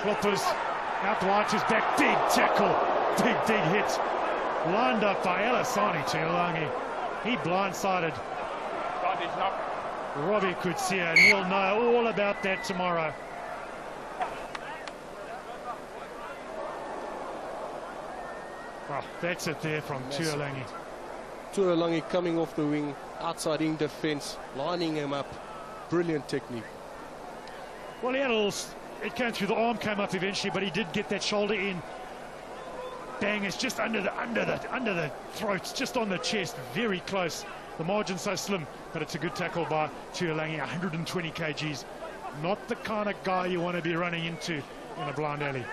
Kloppers out his back. Big tackle. Big, big hit. Lined up by Alesana Tuilagi. He blindsided Robbie Coetzee, and he'll know all about that tomorrow. Well, that's it there from Tuilagi. Tuilagi coming off the wing, outside in defence, lining him up. Brilliant technique. Well, he had a little. It came through the arm, came up eventually, but he did get that shoulder in. Bang! It's just under the under the under the throat, just on the chest, very close. The margin's so slim, but it's a good tackle by Tuilagi, 120 kgs. Not the kind of guy you want to be running into in a blind alley.